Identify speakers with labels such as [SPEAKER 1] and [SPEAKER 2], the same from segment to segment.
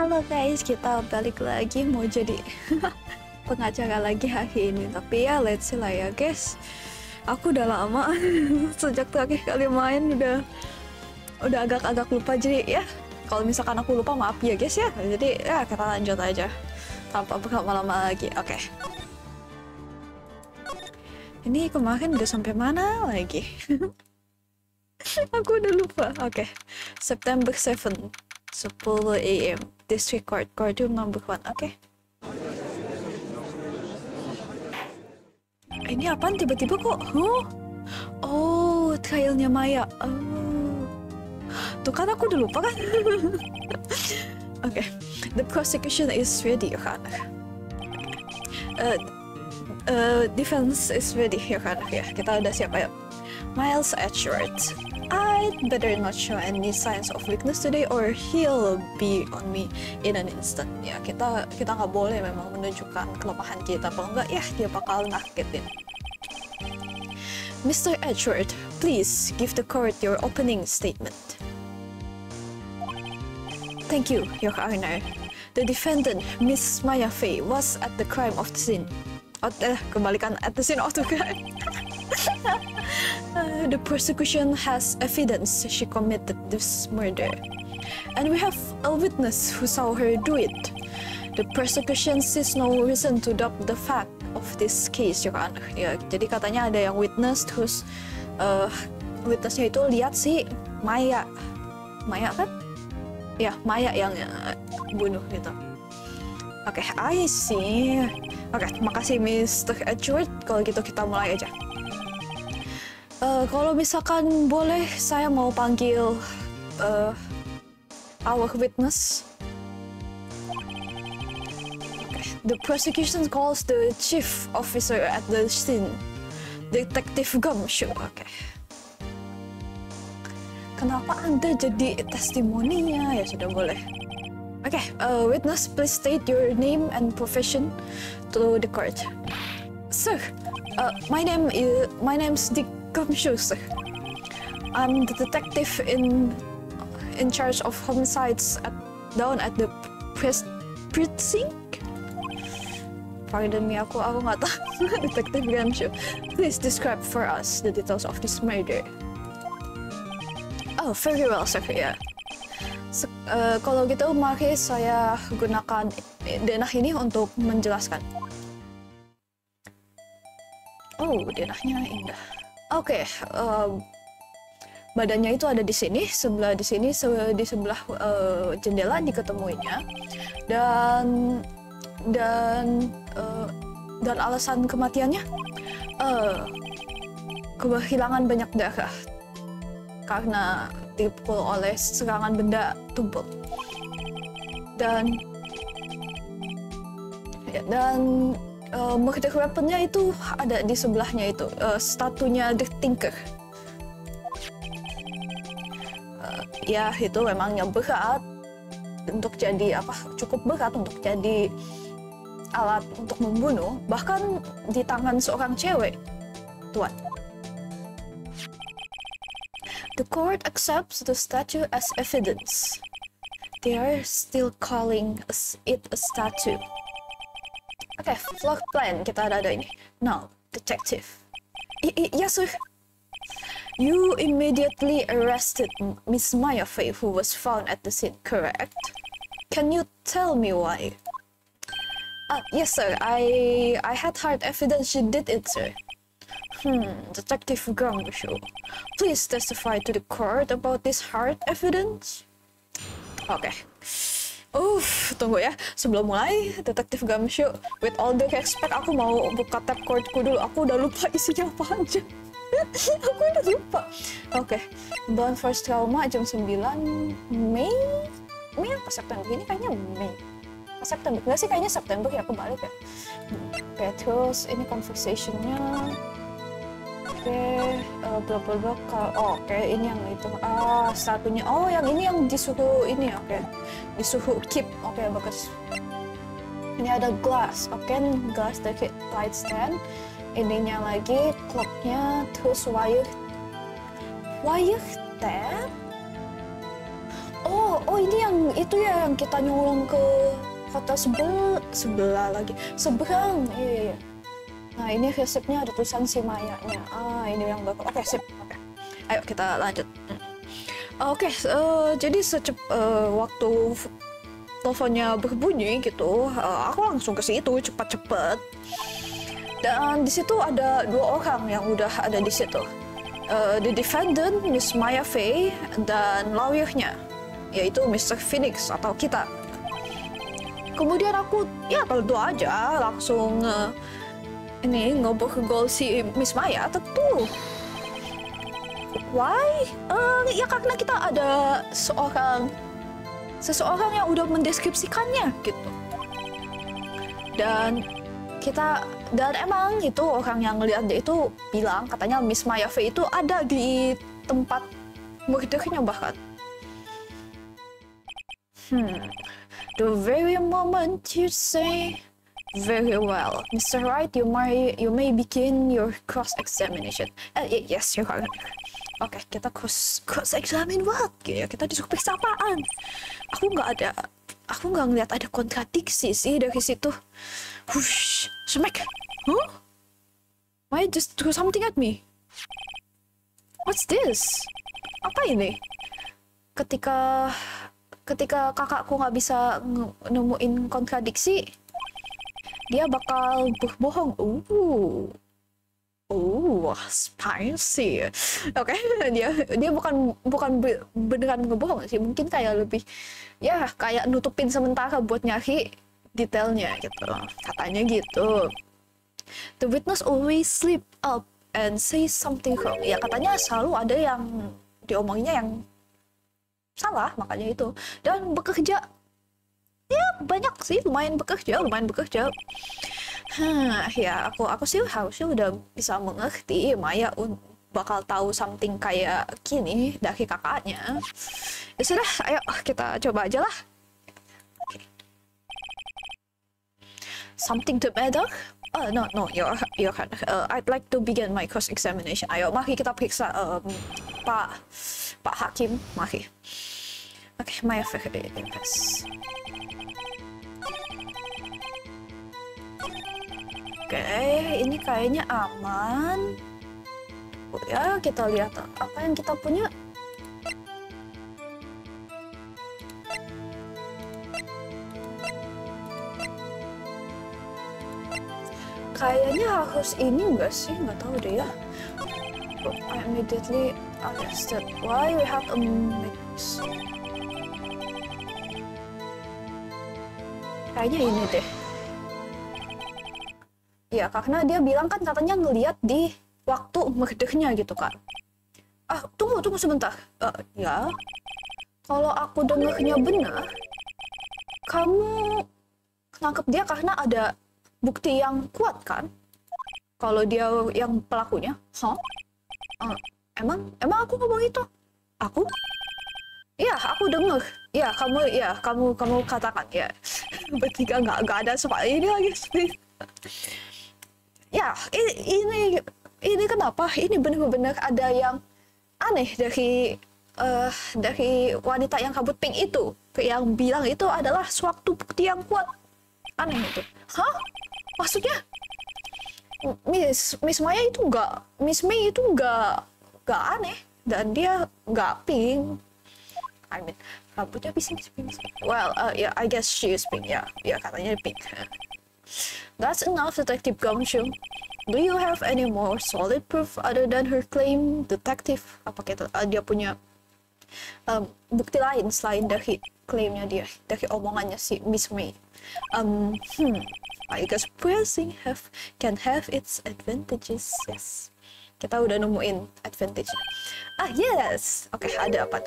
[SPEAKER 1] Halo guys, kita balik lagi mau jadi pengacara lagi hari ini. Tapi ya let's see lah ya guys. Aku udah lama sejak terakhir kali main udah udah agak-agak lupa jadi ya kalau misalkan aku lupa maaf ya guys ya. Jadi ya kita lanjut aja tanpa berlama-lama lagi. Oke. Ini kemarin udah sampai mana lagi? aku udah lupa. Oke. September 7. 10 AM District Court Courtroom number 1 Oke. Okay. Ini apaan? Tiba-tiba kok huh? Oh trialnya Maya. Oh. Tuh kan aku udah lupa kan? Oke. Okay. The prosecution is ready Your Honor. Uh, uh, Defense is ready Your Honor. Ya kita udah siap ayo. Miles Edgeworth I'd better not show any signs of weakness today or he'll be on me in an instant. Ya, kita kita nggak boleh memang menunjukkan kelemahan kita. Kalau nggak, ya dia bakal nakitin. Mr. Edgeworth, please give the court your opening statement. Thank you, Your Honor. The defendant, Miss Maya Fey, was at the crime of the scene. Oh, eh, kembalikan at the scene of the crime. Uh, the prosecution has evidence she committed this murder. And we have a witness who saw her do it. The prosecution sees no reason to doubt the fact of this case, Your Honor. Ya, jadi katanya ada yang witness, terus uh, witnessnya itu lihat si Maya. Maya kan? Ya, Maya yang uh, bunuh gitu. Oke, okay, I see. Oke, okay, makasih Mr. Edgeworth. Kalau gitu kita mulai aja. Uh, kalau misalkan boleh, saya mau panggil uh, our witness. The prosecution calls the chief officer at the scene, Detective Gumshoe. Oke. Okay. Kenapa Anda jadi testimoninya? Ya sudah boleh. Oke, okay, uh, witness, please state your name and profession to the court. Sir, uh, my name is my name's Dick Gumshoe. I'm the detective in in charge of homicides at, down at the precinct. Pardon me, aku aku nggak tahu. Detective Gumshoe. Please describe for us the details of this murder. Oh, very well. Yeah. Se uh, kalau gitu, mari saya gunakan denah ini untuk menjelaskan. Oh, denahnya indah. Oke, okay, uh, badannya itu ada di sini, sebelah di sini, se di sebelah uh, jendela diketemuinya, dan dan uh, dan alasan kematiannya uh, kehilangan banyak darah. Karena dipukul oleh serangan benda tumpul. Dan dan uh, murder weaponnya itu ada di sebelahnya itu uh, statunya The Tinker uh, ya itu memangnya berat untuk jadi apa cukup berat untuk jadi alat untuk membunuh bahkan di tangan seorang cewek tuan The court accepts the statue as evidence. They are still calling it a statue. Okay, vlog plan kita ada ini. Now, detective. I, I, yes, sir. You immediately arrested Miss Maya Faye, who was found at the scene, correct? Can you tell me why? Uh, yes, sir. I I had hard evidence she did it, sir. Hmm, Detective Gambushu. Please testify to the court about this hard evidence. Okay. Uff, tunggu ya. Sebelum mulai, Detektif Gamshu, with all the respect, aku mau buka tab cardku dulu. Aku udah lupa isinya apa aja. aku udah lupa. Oke, okay. First Trauma jam 9 Mei? Mei apa September? Ini kayaknya Mei. September. Enggak sih, kayaknya September ya, kebalik ya. Oke, okay, terus ini conversationnya okay, uh, bla bla bla. Oh, oke, okay, ini yang itu. Ah, satunya. Oh, yang ini yang disuruh ini, oke. Okay. Disuruh keep. Oke, okay, bagus. Ini ada glass, oke, okay, glass dari light stand. Ininya lagi clocknya, terus wire, wire tab. Oh, oh ini yang itu ya yang kita nyolong ke kota sebel sebelah lagi seberang. Iya, iya, iya. Nah ini resepnya ada tulisan si Mayanya. Ah ini yang bagus. Oke sip. Oke. Ayo kita lanjut. Hmm. Oke, uh, jadi secep uh, waktu teleponnya berbunyi gitu, uh, aku langsung ke situ cepat-cepat. Dan di situ ada dua orang yang udah ada di situ. Uh, the defendant, Miss Maya Fey, dan lawyernya, yaitu Mr. Phoenix atau kita. Kemudian aku ya tentu aja langsung uh, ini ngobrol si Miss Maya tentu Why? Uh, ya karena kita ada seorang seseorang yang udah mendeskripsikannya gitu. Dan kita dan emang itu orang yang ngeliat dia itu bilang katanya Miss Maya Fey itu ada di tempat murdernya bahkan. Hmm. The very moment you say very well, Mr. Wright, you may you may begin your cross examination. Uh, yes, you are. Oke, okay, kita cross cross examine what? Ya, kita disuruh periksa apaan? Aku nggak ada, aku nggak ngeliat ada kontradiksi sih dari situ. Hush, smack. Huh? Why just throw something at me? What's this? Apa ini? Ketika ketika kakakku nggak bisa nemuin kontradiksi, dia bakal berbohong. Uh, Oh, spicy. Oke, okay. dia dia bukan bukan beneran ngebohong sih, mungkin kayak lebih ya kayak nutupin sementara buat nyari detailnya gitu. Katanya gitu. The witness always sleep up and say something wrong. Ya katanya selalu ada yang diomonginya yang salah, makanya itu. Dan bekerja ya banyak sih, lumayan bekerja, lumayan bekerja. Hah, ya aku aku sih harusnya udah bisa mengerti Maya bakal tahu something kayak gini dari kakaknya. Ya sudah, ayo kita coba aja lah. Something to matter? Uh, no, no, your, your uh, I'd like to begin my cross examination. Ayo, mari kita periksa um, Pak Pak Hakim, mari. Oke, okay, Maya Ferdinand. Oke, ini kayaknya aman. Oh ya, kita lihat apa yang kita punya. Kayaknya harus ini enggak sih? Nggak tahu deh ya. Oh, I immediately understood why we have a mix. Kayaknya ini deh. Ya, karena dia bilang kan katanya ngeliat di waktu murdernya gitu kan. Ah, tunggu, tunggu sebentar. Uh, ya, kalau aku dengarnya benar, kamu nangkep dia karena ada bukti yang kuat kan? Kalau dia yang pelakunya, huh? Uh, emang, emang aku ngomong itu? Aku? Iya, aku dengar. Iya, kamu, ya, kamu, kamu katakan ya. Bertiga nggak, nggak ada soal ini lagi ya ini ini kenapa? Ini benar-benar ada yang aneh dari uh, dari wanita yang kabut pink itu. Yang bilang itu adalah suatu bukti yang kuat. Aneh itu. Hah? Maksudnya Miss Miss Maya itu enggak Miss May itu enggak enggak aneh. Dan dia enggak pink. I mean rambutnya pink pink well uh, yeah I guess she is pink. Ya yeah. ya yeah, katanya pink That's enough, Detective Gumshoe. Do you have any more solid proof other than her claim, Detective? Apa kita uh, dia punya um, bukti lain selain dari klaimnya dia, dari omongannya si Miss May? Um, hmm, I guess pressing have can have its advantages. Yes, kita udah nemuin advantage. Ah yes, oke okay, ada apa?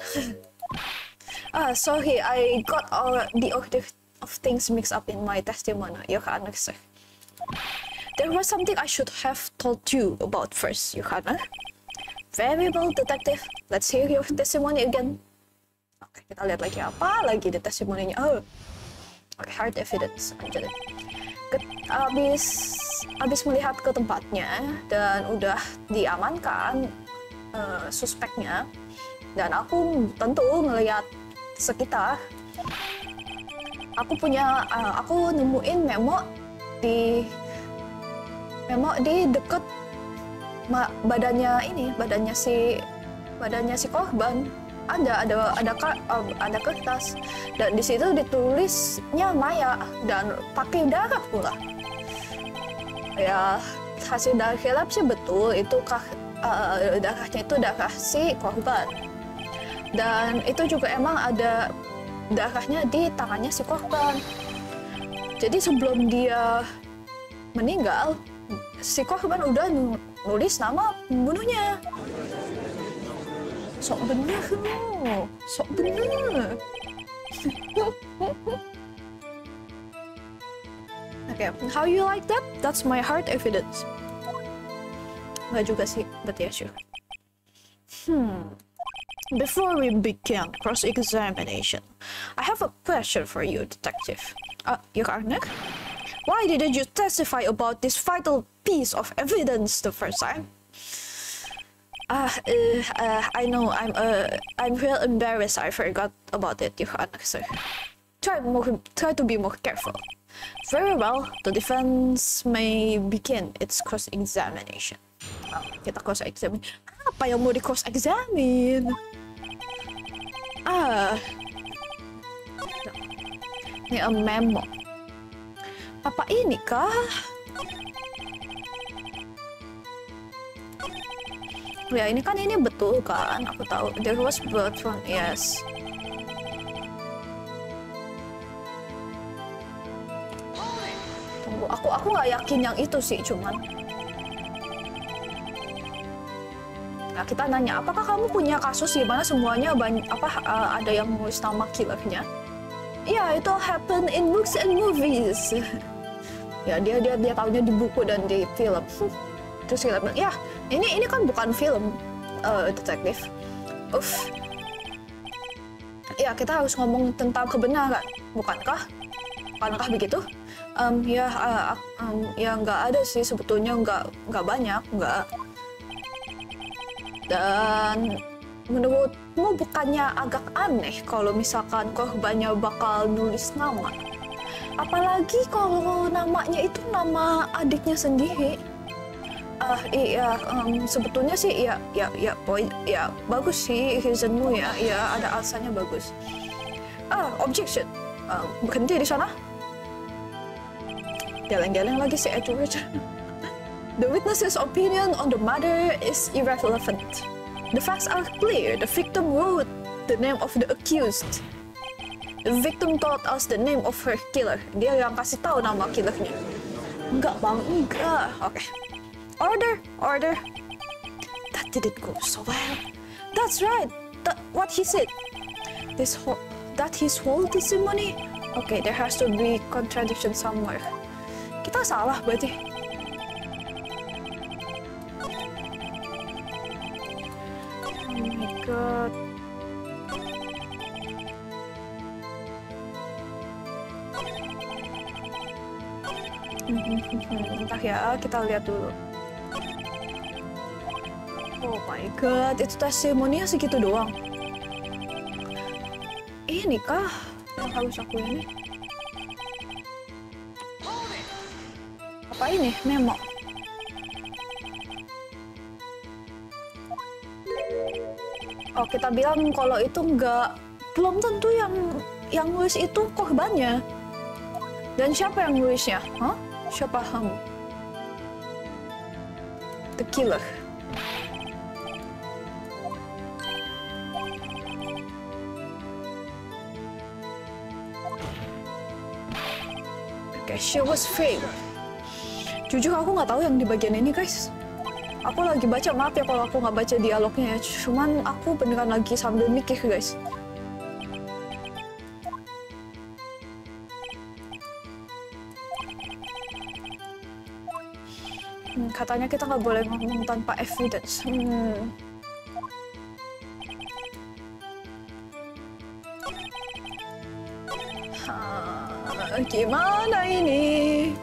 [SPEAKER 1] ah sorry, I got all the order of things mixed up in my testimony, Honor, sir. There was something I should have told you about first, Your Honor. Very well, detective. Let's hear your testimony again. Oke, kita lihat lagi apa lagi di testimoninya. Oh, okay, hard evidence. Lanjut abis abis melihat ke tempatnya dan udah diamankan uh, suspeknya dan aku tentu melihat sekitar. Aku punya, uh, aku nemuin memo di memo di deket badannya ini, badannya si badannya si korban. Ada ada ada uh, ada kertas. Dan di situ ditulisnya Maya dan pakai darah pula. Ya hasil darah lab sih betul. Itu kah uh, darahnya itu darah si korban. Dan itu juga emang ada darahnya di tangannya si korban. Jadi sebelum dia meninggal, si korban udah nulis nama pembunuhnya. Sok bener sok bener. okay, how you like that? That's my hard evidence. Nggak juga sih, but yeah, sure. Hmm. Before we begin cross-examination, I have a question for you, Detective. Uh, Your? Why didn't you testify about this vital piece of evidence the first time? Ah, uh, uh, I know, I'm, uh, I'm real embarrassed I forgot about it, Your sir. Try, more, try to be more careful. Very well, the defense may begin its cross-examination. Oh, kita cross-examine. Apa yang mau di-cross-examine? Ah. Ini a memo. Apa ini kah? Ya ini kan ini betul kan? Aku tahu. There was blood from yes. Tunggu, aku aku nggak yakin yang itu sih, cuman Nah, kita nanya, apakah kamu punya kasus di mana semuanya banyak apa uh, ada yang menulis nama killernya? Ya, itu happen in books and movies. ya, dia dia dia tahunya di buku dan di film. Terus kita bilang, ya, ini ini kan bukan film uh, detektif. Uff. Ya, kita harus ngomong tentang kebenaran, bukankah? Bukankah begitu? Um, ya, uh, um, ya nggak ada sih sebetulnya nggak nggak banyak, nggak dan menurutmu bukannya agak aneh kalau misalkan korbannya bakal nulis nama? Apalagi kalau namanya itu nama adiknya sendiri. Ah uh, iya, um, sebetulnya sih ya ya ya boy ya bagus sih reasonmu ya ya ada alasannya bagus. Ah objection, um, berhenti di sana. Geleng-geleng lagi si Edward. The witness's opinion on the matter is irrelevant. The facts are clear. The victim wrote the name of the accused. The victim told us the name of her killer. Dia yang kasih tahu nama killernya. Enggak bang, enggak. Okay. Order, order. That didn't go so well. That's right. That what he said. This whole, that his whole testimony. Okay, there has to be contradiction somewhere. Kita salah berarti. God. Entah ya, kita lihat dulu. Oh my god, itu testimoninya segitu doang. Ini kah yang harus aku ini? Apa ini? Memo. Oh kita bilang kalau itu nggak belum tentu yang yang nulis itu korbannya. Dan siapa yang nulisnya? Huh? siapa? Kamu the killer. Okay, she was fake. Jujur aku nggak tahu yang di bagian ini guys aku lagi baca maaf ya kalau aku nggak baca dialognya ya. Cuman aku beneran lagi sambil mikir guys. Hmm, katanya kita nggak boleh ngomong tanpa evidence. Hmm. Gimana ini?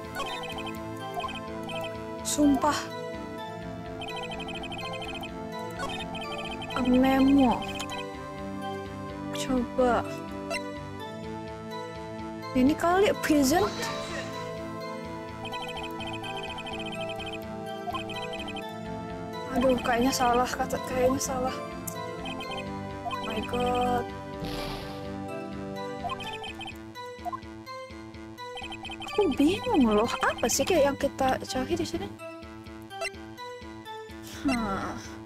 [SPEAKER 1] Sumpah memo coba Ini kali prison. Aduh, kayaknya salah kata kayaknya salah. Oh my god. Aku bingung loh, apa sih kayak yang kita cari di sini? Hmm.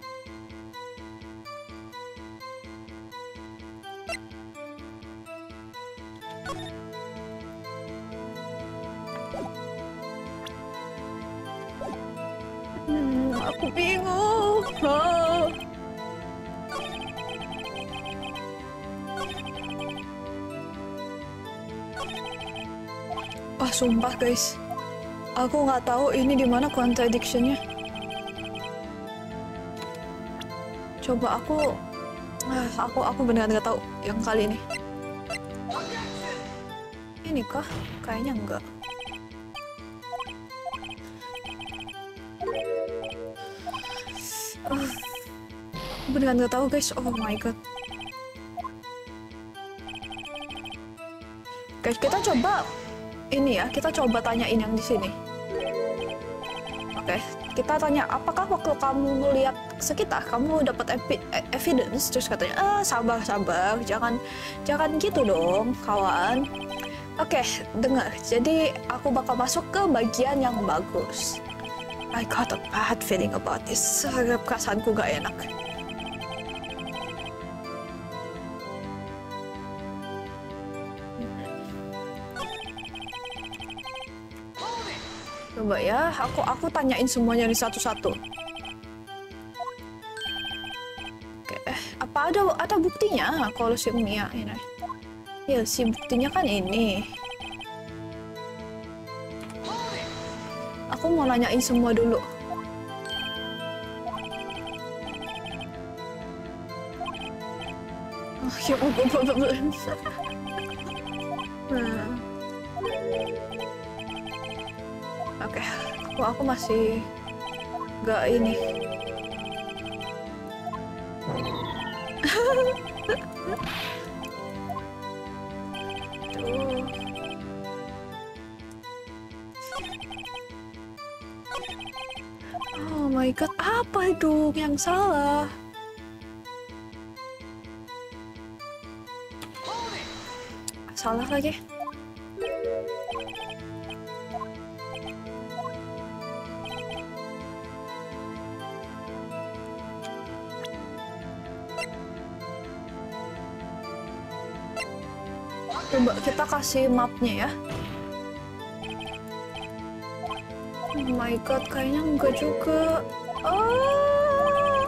[SPEAKER 1] Aku bingung. Ah. Wah, sumpah guys. Aku nggak tahu ini di mana contradiction-nya. Coba aku ah, aku aku benar nggak tahu yang kali ini. Ini kah? Kayaknya enggak. Beneran nggak tahu guys. Oh my god. Guys, kita coba ini ya. Kita coba tanyain yang di sini. Oke, kita tanya apakah waktu kamu melihat sekitar kamu dapat e- evidence terus katanya ah sabar sabar jangan jangan gitu dong kawan oke dengar jadi aku bakal masuk ke bagian yang bagus I got a bad feeling about this perasaanku gak enak Coba ya, aku aku tanyain semuanya di satu-satu. Oke, eh, apa ada ada buktinya kalau si Mia ini? Ya, si buktinya kan ini. Aku mau nanyain semua dulu. Oh, ya Oke, aku aku masih gak ini. Oh my god, apa itu yang salah? Salah lagi. Kasih mapnya ya. Oh my god, kayaknya enggak juga. Ah,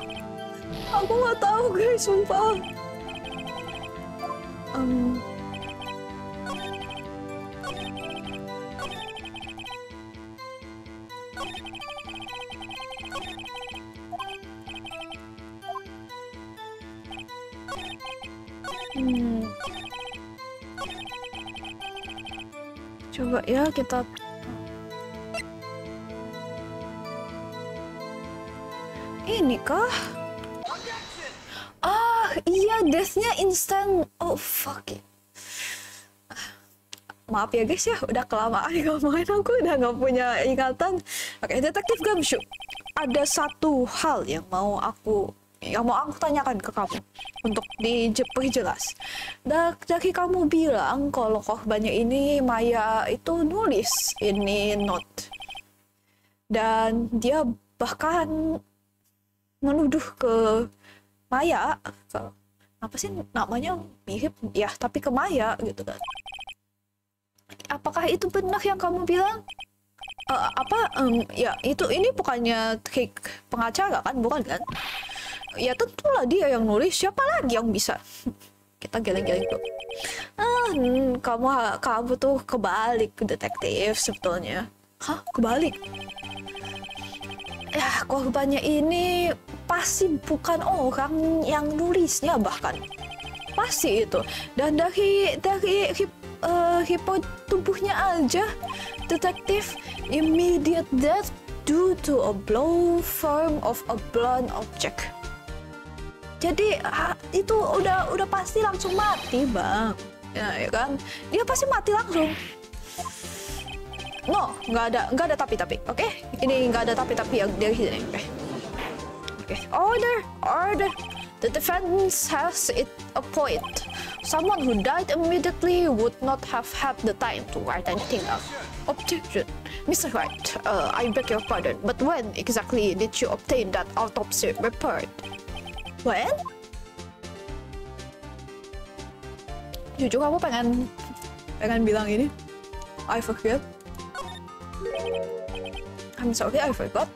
[SPEAKER 1] aku nggak tahu guys, sumpah. Em, Maaf ya guys ya, udah kelamaan ngomongin aku udah nggak punya ingatan. Oke, detektif Gamshu. Ada satu hal yang mau aku yang mau aku tanyakan ke kamu untuk diperjelas. Dari kamu bilang kalau korbannya ini Maya itu nulis ini note dan dia bahkan menuduh ke Maya apa sih namanya mirip ya tapi ke Maya gitu kan apakah itu benar yang kamu bilang? Eh, apa em, ya itu ini bukannya trik pengacara kan? Bukan kan? Ya tentulah dia yang nulis. Siapa lagi yang bisa? Kita geleng-geleng tuh ah hmm, kamu kamu tuh kebalik detektif sebetulnya. Hah? Kebalik? Ya korbannya ini pasti bukan orang yang nulisnya bahkan. Pasti itu. Dan dari dari hipo tubuhnya aja. Detektif immediate death due to a blow form of a blunt object. Jadi itu udah udah pasti langsung mati bang. Ya, ya kan? Dia pasti mati langsung. No nggak ada nggak ada tapi tapi oke? Okay? ini nggak ada tapi tapi yang dari sini oke? Oke okay. order order the defense has it a point someone who died immediately would not have had the time to write anything up objection Mr. Wright, uh, I beg your pardon, but when exactly did you obtain that autopsy report? When? Jujur aku pengen pengen bilang ini. I forget. I'm sorry, I forgot.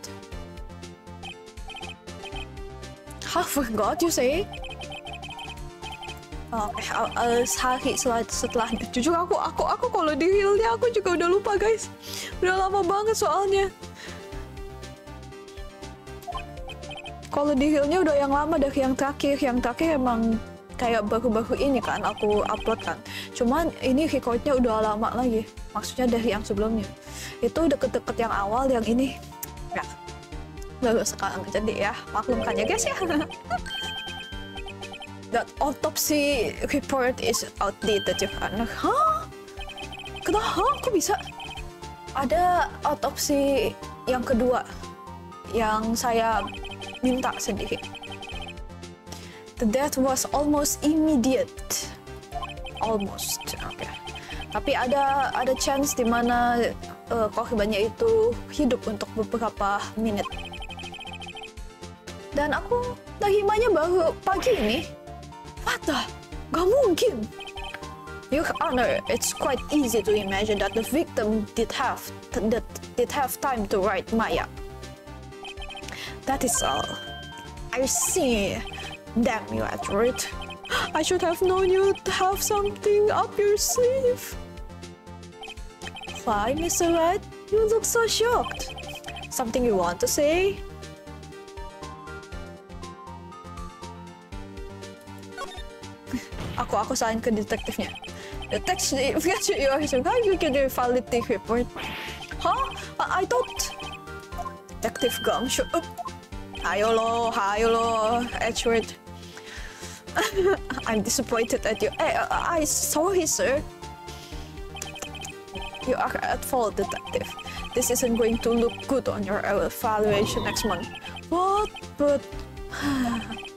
[SPEAKER 1] I forgot you say? Oke, okay, uh, sehari setelah, setelahnya. Jujur aku, aku, aku kalau di healnya aku juga udah lupa guys. Udah lama banget soalnya. Kalau di healnya udah yang lama dari yang terakhir. Yang terakhir emang kayak baru-baru ini kan aku upload kan. Cuman ini recordnya udah lama lagi. Maksudnya dari yang sebelumnya. Itu deket-deket yang awal, yang ini ya baru sekarang. Jadi ya maklumkan ya guys ya. that autopsy report is outdated ya kan? Hah? Kenapa? Kok bisa? Ada autopsi yang kedua yang saya minta sendiri. The death was almost immediate. Almost. Okay. Tapi ada ada chance di mana uh, korbannya itu hidup untuk beberapa menit. Dan aku terima baru pagi ini. What the? Gak mungkin. Your Honor, it's quite easy to imagine that the victim did have that did have time to write Maya. That is all. I see. Damn you, Edward. I should have known you'd have something up your sleeve. Why, Mr. Red? You look so shocked. Something you want to say? Aku aku salahin ke detektifnya. Detective, you are how you get a validity report? Huh? I, I thought. Detective Gum, shut up. Ayo lo, ayo lo, Edward. I'm disappointed at you. Hey, uh, I sorry, sir. You are at fault, detective. This isn't going to look good on your evaluation next month. What? But...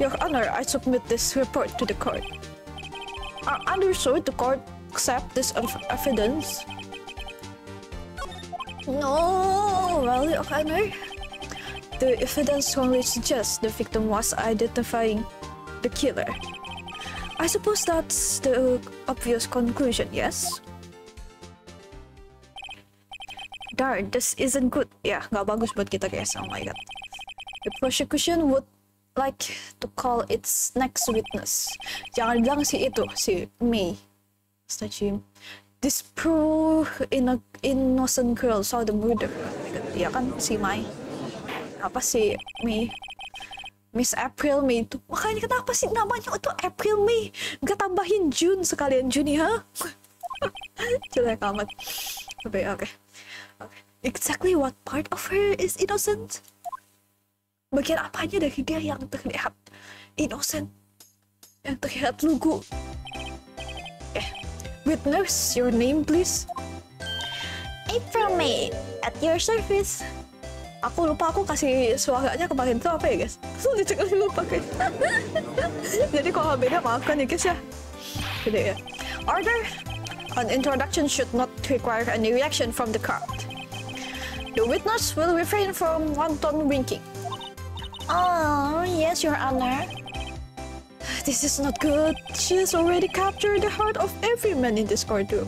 [SPEAKER 1] Your Honor, I submit this report to the court. I understood the court accept this evidence. No, well, Your Honor. The evidence strongly suggests the victim was identifying the killer. I suppose that's the obvious conclusion, yes? Darn, this isn't good. Yeah, nggak bagus buat kita guys. Oh my god. The prosecution would like to call its next witness. Jangan bilang si itu, si May. Statue. Disprove in a innocent girl saw the murder. Dia kan si May. Apa si May? Miss April May itu. Makanya kenapa sih namanya itu April May? Gak tambahin June sekalian Juni, ha? Jelek amat. Oke, okay, oke. Okay. Okay. Exactly what part of her is innocent? Bagian apanya dari dia yang terlihat innocent yang terlihat lugu? Eh witness your name please? April May at your service. Aku lupa aku kasih suaranya kemarin itu apa ya guys? Langsung dicek lupa guys. Jadi kalau beda maafkan ya guys ya. Jadi ya. Order. An introduction should not require any reaction from the crowd. The witness will refrain from wanton winking Oh, yes, Your Honor. This is not good. She has already captured the heart of every man in this courtroom.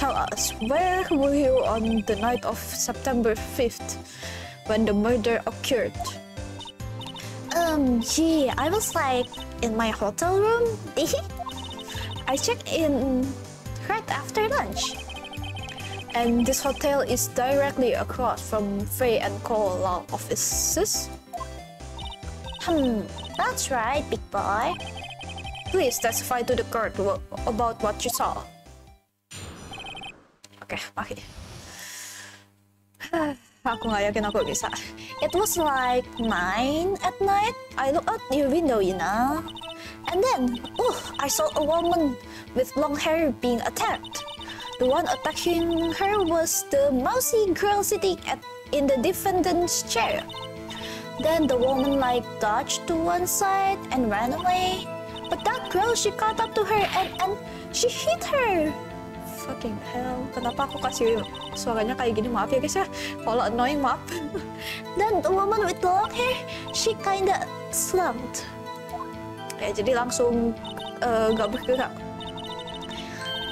[SPEAKER 1] Tell us, where were you on the night of September 5th when the murder occurred?
[SPEAKER 2] Um, gee, I was like in my hotel room.
[SPEAKER 1] I checked in right after lunch. And this hotel is directly across from Faye and Co. law offices.
[SPEAKER 2] Hmm, that's right, big boy.
[SPEAKER 1] Please testify to the court about what you saw. Oke, okay, pakai. aku nggak yakin aku bisa.
[SPEAKER 2] It was like 9 at night. I look out your window, you know.
[SPEAKER 1] And then, oh, I saw a woman with long hair being attacked. The one attacking her was the mousy girl sitting at in the defendant's chair. Then the woman like dodged to one side and ran away. But that girl, she caught up to her and, and she hit her. Fucking hell. Kenapa aku kasih suaranya kayak gini? Maaf ya guys ya. Kalau annoying maaf.
[SPEAKER 2] Then the woman with the long hair, she kinda slumped.
[SPEAKER 1] Ya, jadi langsung uh, gak bergerak.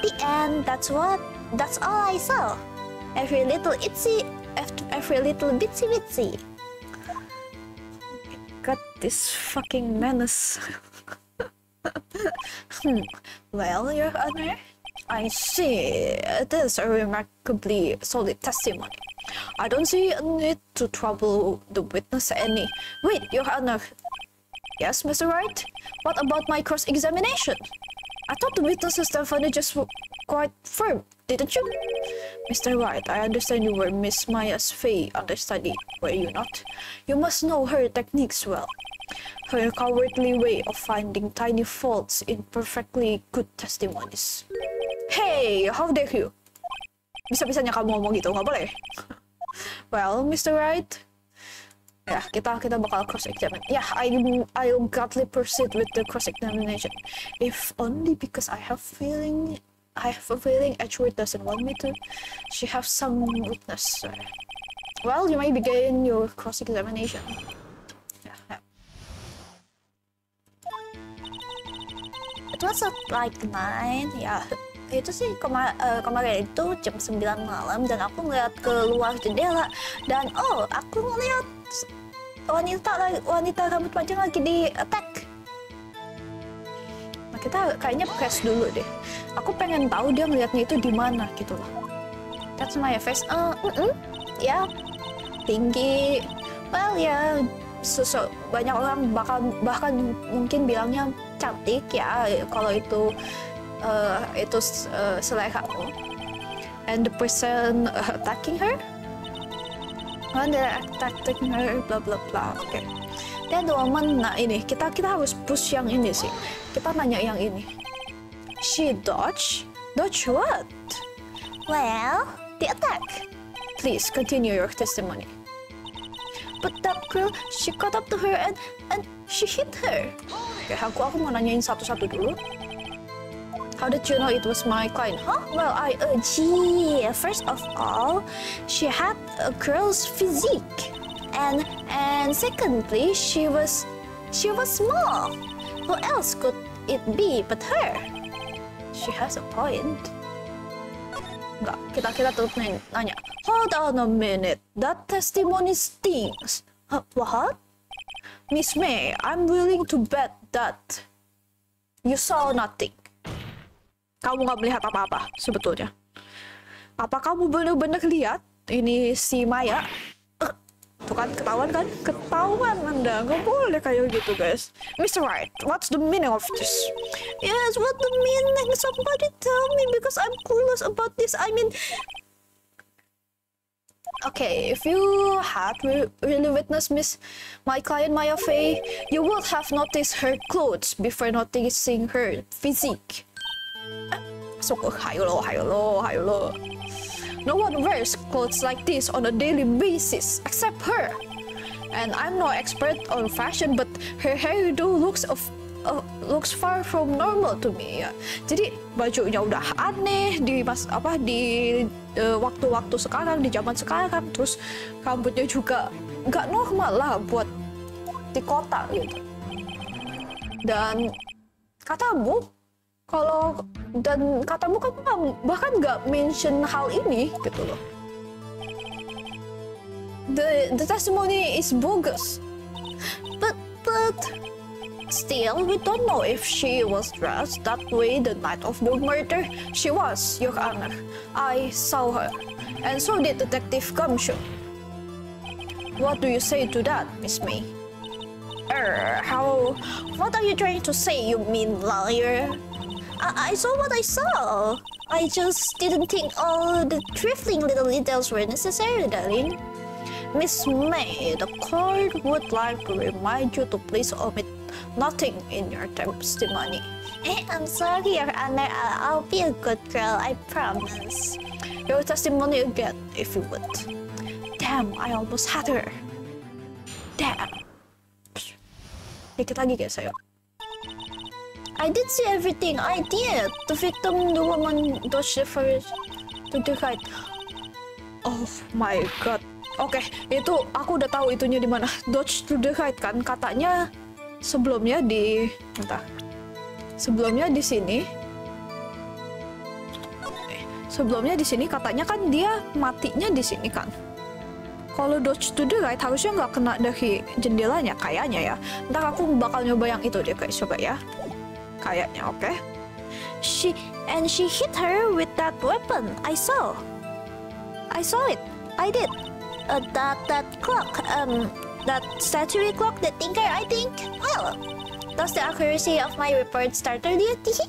[SPEAKER 2] The end, that's what, that's all I saw. Every little itsy, every little bitsy bitsy.
[SPEAKER 1] God, this fucking menace. hmm. Well, Your Honor, I see it is a remarkably solid testimony. I don't see a need to trouble the witness any. Wait, Your Honor. Yes, Mr. Wright? What about my cross-examination? I thought the witness's testimony just quite firm, didn't you? Mr. Wright, I understand you were Miss Maya's Fey understudy, were you not? You must know her techniques well. Her cowardly way of finding tiny faults in perfectly good testimonies. Hey, how dare you? Bisa-bisanya kamu ngomong gitu, nggak boleh? well, Mr. Wright, ya kita kita bakal cross examine. Yeah, I I'll gladly proceed with the cross examination, if only because I have feeling I have a feeling Edgeworth doesn't want me to. She has some weakness. Well, you may begin your cross examination. Yeah, yeah.
[SPEAKER 2] It was at like 9, ya itu sih kema uh, kemarin itu jam 9 malam dan aku ngeliat keluar jendela dan oh aku ngeliat wanita wanita rambut panjang lagi di attack.
[SPEAKER 1] Nah kita kayaknya press dulu deh. Aku pengen tahu dia ngeliatnya itu di mana gitu loh.
[SPEAKER 2] That's my face. Uh, mm -mm. ya tinggi. Well ya
[SPEAKER 1] sosok banyak orang bakal bahkan mungkin bilangnya cantik ya kalau itu uh, itu uh, selera and the person attacking her they're attacking her bla bla bla. Oke. Okay. the woman nah ini. Kita kita harus push yang ini sih. Kita nanya yang ini. She dodge? Dodge what?
[SPEAKER 2] Well the attack.
[SPEAKER 1] Please continue your testimony. But that girl she caught up to her and and she hit her. Oke okay, aku aku mau nanyain satu-satu dulu How did you know it was my client?
[SPEAKER 2] Huh? Well, I, gee, first of all, she had a girl's physique. And, and secondly, she was, she was small. Who else could it be but her?
[SPEAKER 1] She has a point. Enggak, kita kita tetap nanya. Hold on a minute, that testimony stings.
[SPEAKER 2] Uh, what?
[SPEAKER 1] Miss May, I'm willing to bet that you saw nothing kamu nggak melihat apa-apa sebetulnya. Apa kamu benar-benar lihat ini si Maya? Uh, tuh kan ketahuan kan? Ketahuan Anda. Nggak boleh kayak gitu guys. Mr. Wright, what's the meaning of this?
[SPEAKER 2] Yes, what the meaning? Somebody tell me because I'm clueless about this. I mean,
[SPEAKER 1] Okay, if you had re really witnessed Miss my client Maya Fey, you would have noticed her clothes before noticing her physique. So, No one wears clothes like this on a daily basis except her. And I'm no expert on fashion, but her hairdo looks of uh, looks far from normal to me. Jadi bajunya udah aneh di mas apa di uh, waktu-waktu uh, sekarang di zaman sekarang terus rambutnya juga nggak normal lah buat di kota gitu. Dan katamu kalau dan katamu kan bahkan nggak mention hal ini gitu loh. The the testimony is bogus.
[SPEAKER 2] But but still we don't know if she was dressed that way the night of the murder.
[SPEAKER 1] She was your honor. I saw her and so did detective Gumshoe. What do you say to that miss may?
[SPEAKER 2] Er how what are you trying to say you mean liar I, I saw what I saw. I just didn't think all the trifling little details were necessary, darling.
[SPEAKER 1] Miss May, the court would like to remind you to please omit nothing in your testimony.
[SPEAKER 2] I'm sorry, Your Honor. I'll, I'll be a good girl, I promise.
[SPEAKER 1] Your testimony again, if you would. Damn, I almost had her. Damn. Dikit lagi guys, ayo.
[SPEAKER 2] I did see everything. I did. The victim, the woman, the to the right.
[SPEAKER 1] Oh my god. Oke, itu aku udah tahu itunya di mana. Dodge to the right kan katanya sebelumnya di entah. Sebelumnya di sini. Sebelumnya di sini katanya kan dia matinya di sini kan. Kalau dodge to the right harusnya nggak kena dari jendelanya kayaknya ya. Ntar aku bakal nyoba yang itu deh guys, coba ya. Kayaknya oke. Okay?
[SPEAKER 2] She and she hit her with that weapon. I saw. I saw it. I did. Uh, that that clock. Um, that statuary clock. The tinker. I think. Well, does the accuracy of my report startle you?
[SPEAKER 1] Jelek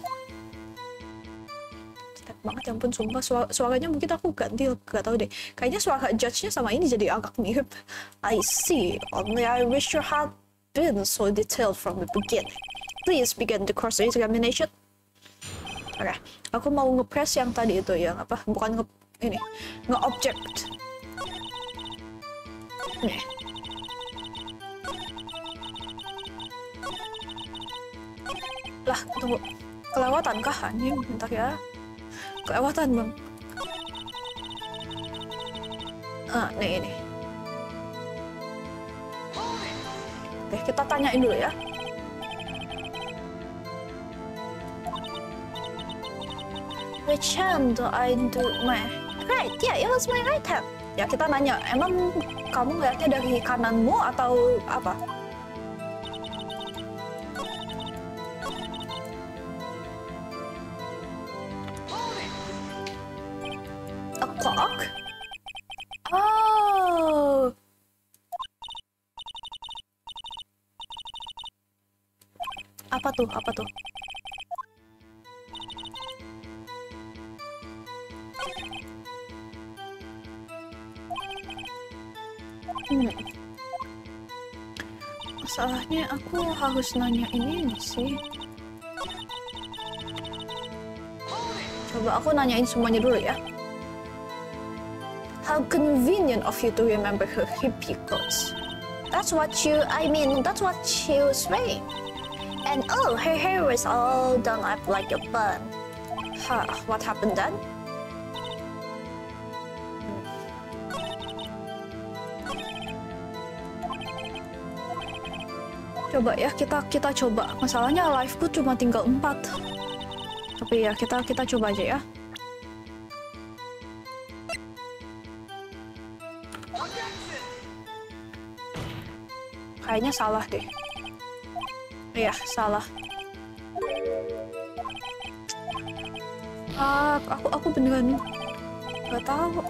[SPEAKER 1] banget ya ampun sumpah suara, suaranya mungkin aku ganti gak tahu deh kayaknya suara judge-nya sama ini jadi agak mirip I see only I wish you had been so detailed from the beginning Please begin the course examination. Oke, okay. aku mau ngepress yang tadi itu yang apa? Bukan nge ini, nge-object. Nih. Lah, tunggu. Kelewatan kah anjing? Bentar ya. Kelewatan, Bang. Ah, nih ini. Oke, kita tanyain dulu ya.
[SPEAKER 2] Which hand do I do my right? Yeah, it was my right hand.
[SPEAKER 1] Ya kita nanya, emang kamu ngeliatnya dari kananmu atau apa? A clock? Oh. Apa tuh? Apa tuh? Aku harus nanya ini sih. Coba aku nanyain semuanya dulu ya. How convenient of you to remember her hippie clothes.
[SPEAKER 2] That's what you, I mean, that's what she was wearing. And oh, her hair was all done up like a bun.
[SPEAKER 1] Huh, what happened then? Coba ya kita kita coba. Masalahnya liveku cuma tinggal 4 tapi ya kita kita coba aja ya. Kayaknya salah deh. Iya salah. Ah aku aku beneran nggak tahu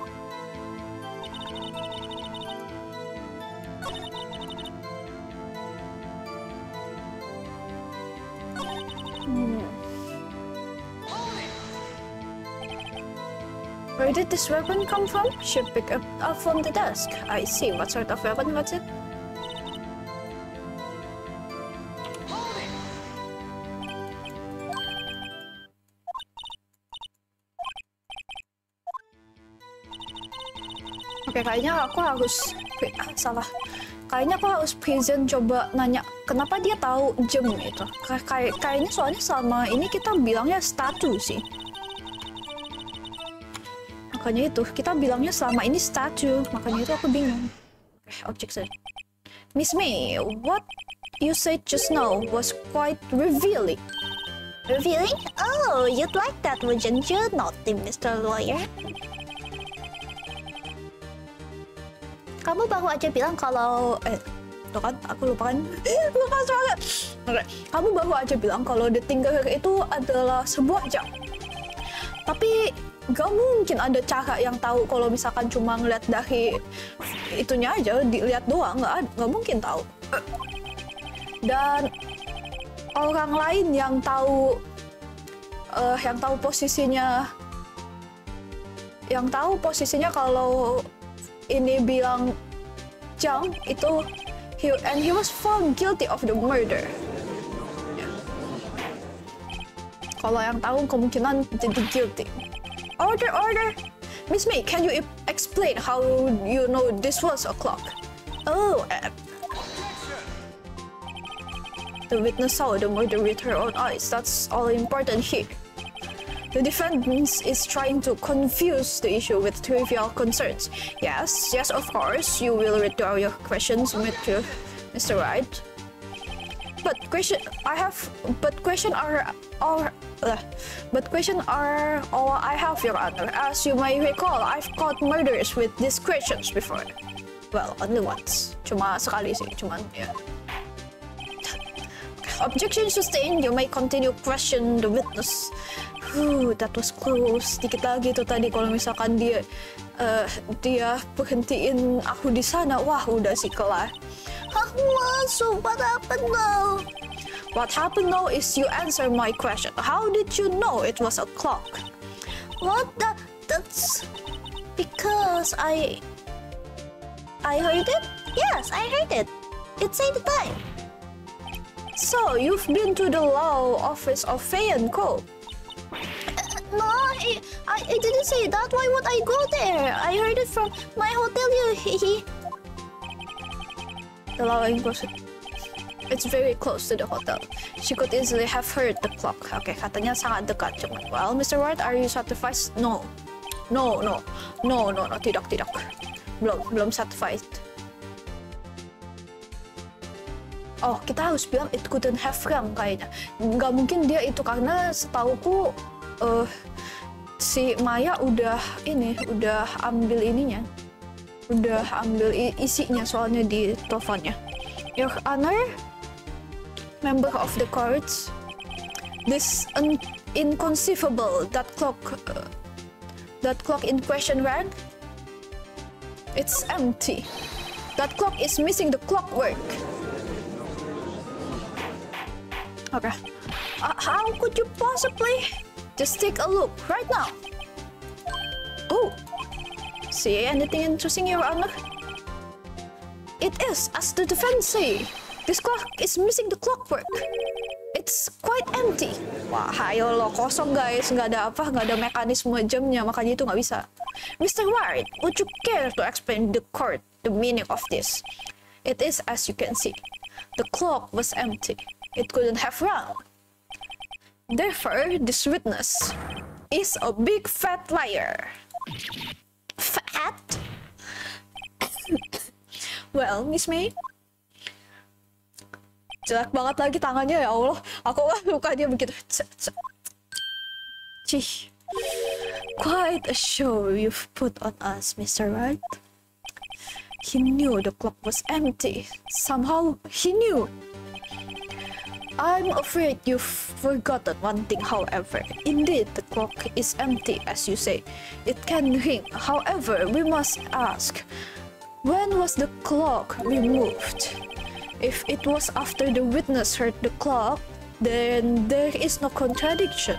[SPEAKER 1] did this weapon come from? She picked up, up from the desk. I see. What sort of weapon was it? Oke, kayaknya aku harus ah, salah. Kayaknya aku harus present coba nanya kenapa dia tahu jam itu. Kayak kayaknya soalnya selama ini kita bilangnya statu sih makanya itu kita bilangnya selama ini statue. Makanya itu aku bingung. Eh objek saja Miss May what you said just now was quite revealing.
[SPEAKER 2] Revealing? Oh you'd like that wouldn't you? Naughty Mr. Lawyer. Kamu baru aja bilang kalau
[SPEAKER 1] eh tuh kan aku lupa kan? Lupa banget. Okay. kamu baru aja bilang kalau The Tinker itu adalah sebuah jam. Tapi gak mungkin ada cara yang tahu kalau misalkan cuma ngeliat dari itunya aja dilihat doang nggak nggak mungkin tahu dan orang lain yang tahu uh, yang tahu posisinya yang tahu posisinya kalau ini bilang jam itu he, and he was found guilty of the murder Kalau yang tahu kemungkinan jadi guilty. Order, order. Miss May, can you explain how you know this was a clock? Oh, uh, the witness saw the murder with her own eyes. That's all important here. The defense is trying to confuse the issue with trivial concerns. Yes, yes, of course, you will withdraw your questions, Mr. Mr. Wright. But question, I have, but question are, are, uh, but question are all I have, Your Honor. As you may recall, I've caught murders with these questions before. Well, only once. Cuma sekali sih, cuman ya. Objection sustained. You may continue question the witness. Huh, that was close. Dikit lagi tuh tadi kalau misalkan dia uh, dia berhentiin aku di sana, wah udah sih kelar.
[SPEAKER 2] Hah, so what happened now?
[SPEAKER 1] What happened now is you answer my question. How did you know it was a clock?
[SPEAKER 2] What the? That's because I I heard it. Yes, I heard it. It said the time.
[SPEAKER 1] So you've been to the law office of Fay and Co.
[SPEAKER 2] No, I, I, I didn't say that. Why would I go there? I heard it from my hotel. You,
[SPEAKER 1] The law enforcement. It's very close to the hotel. She could easily have heard the clock. Oke, okay, katanya sangat dekat. Cuman, well, Mr. Ward, are you satisfied? No. No, no. No, no, no. Tidak, tidak. Belum, belum satisfied. Oh, kita harus bilang it couldn't have rung kayaknya. Nggak mungkin dia itu karena setauku uh, si Maya udah ini, udah ambil ininya. Udah ambil isinya soalnya di teleponnya. Your Honor, member of the court. this inconceivable that clock uh, that clock in question rang. It's empty. That clock is missing the clockwork. Okay. Uh, how could you possibly? Just take a look right now. Oh. See anything interesting, Your Honor? It is, as the defense say. This clock is missing the clockwork. It's quite empty. Wah, ayo lo kosong guys, nggak ada apa, nggak ada mekanisme jamnya, makanya itu nggak bisa. Mr. White, would you care to explain the court the meaning of this? It is as you can see. The clock was empty. It couldn't have rung. Therefore, this witness is a big fat liar.
[SPEAKER 2] Fat?
[SPEAKER 1] well, Miss May, jelek banget lagi tangannya ya Allah. Aku suka dia begitu. Cih. Quite a show you've put on us, Mr. Wright. He knew the clock was empty. Somehow, he knew. I'm afraid you've forgotten one thing, however. Indeed, the clock is empty, as you say. It can ring. However, we must ask, when was the clock removed? If it was after the witness heard the clock, then there is no contradiction.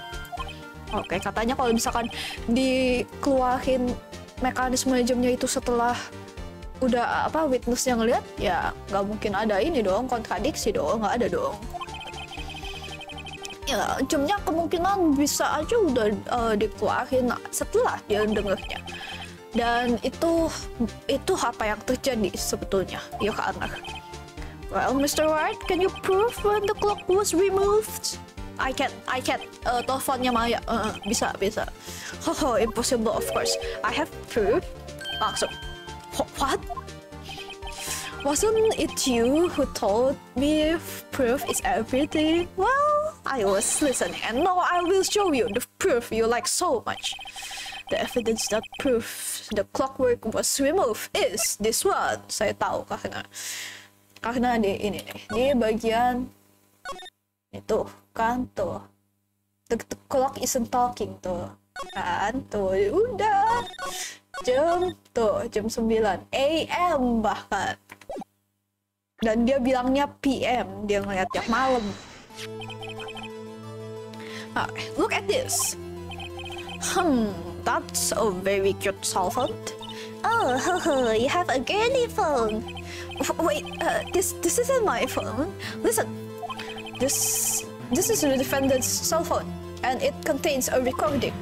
[SPEAKER 1] Oke, okay, katanya kalau misalkan dikeluarin mekanisme jamnya itu setelah udah apa witness yang ngeliat, ya nggak mungkin ada ini dong, kontradiksi dong, nggak ada dong. Ya jamnya kemungkinan bisa aja udah uh, dikeluarin setelah dia dengernya. Dan itu itu apa yang terjadi sebetulnya ya karena well Mr. White can you prove when the clock was removed? I can I can. Uh, teleponnya Maya. Uh, bisa bisa. Oh, impossible of course. I have proof langsung what? Wasn't it you who told me proof is everything? Well I was listening, and now I will show you the proof you like so much. The evidence that proves the clockwork was removed is this one. Saya tahu karena karena di ini nih, di bagian itu kan tuh. The, the clock isn't talking tuh. Kan tuh, udah. Jam tuh, jam 9 AM bahkan. Dan dia bilangnya PM, dia ngeliatnya malam. Uh, look at this. Hmm, that's a very cute phone.
[SPEAKER 2] Oh, you have a girly phone.
[SPEAKER 1] Wait, uh, this this isn't my phone. Listen, this this is the defendant's cell phone, and it contains a recording.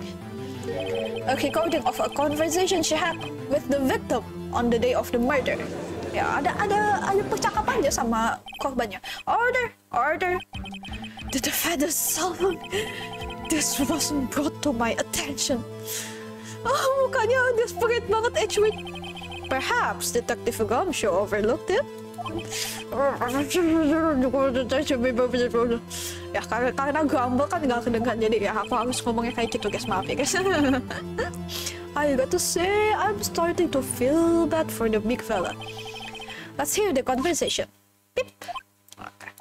[SPEAKER 1] A recording of a conversation she had with the victim on the day of the murder. Ya, ada ada ada percakapan dia sama korbannya. Order, order. The defendant's cell phone. This wasn't brought to my attention. Oh, mukanya desperate banget Edgewick. Perhaps Detective Gumshoe overlooked it. ya karena karena gambar kan nggak kedengar jadi ya aku harus ngomongnya kayak gitu guys maaf ya guys I got to say I'm starting to feel bad for the big fella let's hear the conversation Beep. Okay.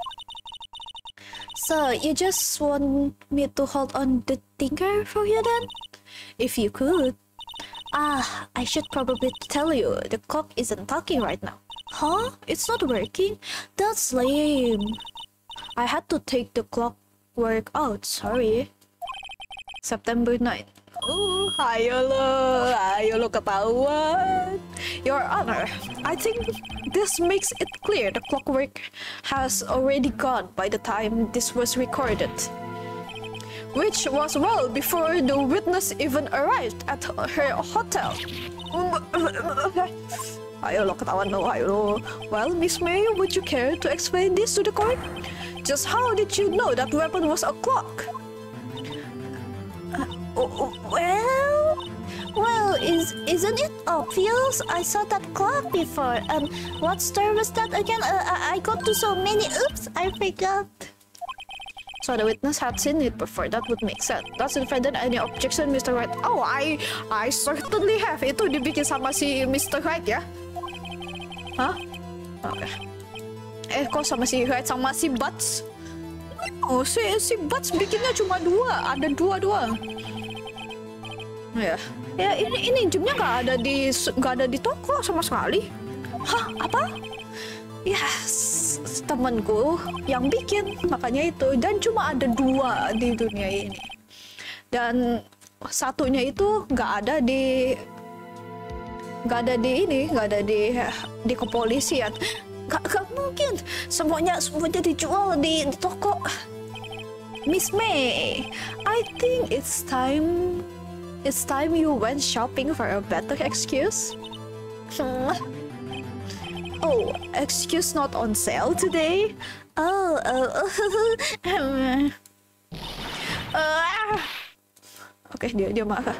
[SPEAKER 1] So you just want me to hold on the tinker for you then? If you could. Ah, I should probably tell you, the clock isn't talking right now. Huh? It's not working? That's lame. I had to take the clock work out, sorry. September 9. Oh, ayo lo, ayo lo ketahuan. Your Honor, I think this makes it clear the clockwork has already gone by the time this was recorded. Which was well before the witness even arrived at her hotel. Well, Miss May, would you care to explain this to the court? Just how did you know that weapon was a clock?
[SPEAKER 2] Uh, well, well, is isn't it obvious? I saw that clock before. Um, what store was that again? Uh, I got to so many. Oops, I forgot.
[SPEAKER 1] So the witness had seen it before. That would make sense. Does the defendant any objection, Mr. Wright? Oh, I, I certainly have. Itu dibikin sama si Mr. Wright ya? Hah? Oke. Okay. Eh, kok sama si Wright sama si Butts? Oh, si, si Butts bikinnya cuma dua. Ada dua doang. Ya, ya ini ini jamnya nggak ada di nggak ada di toko sama sekali. Hah? Apa? Yes, temanku yang bikin makanya itu. Dan cuma ada dua di dunia ini. Dan satunya itu nggak ada di nggak ada di ini nggak ada di di kepolisian. Nggak nggak mungkin. Semuanya semuanya dijual di, di toko. Miss May I think it's time it's time you went shopping for a better excuse. Hmm. Oh, excuse not on sale today?
[SPEAKER 2] Oh, oh,
[SPEAKER 1] uh, Oke, okay, dia dia marah.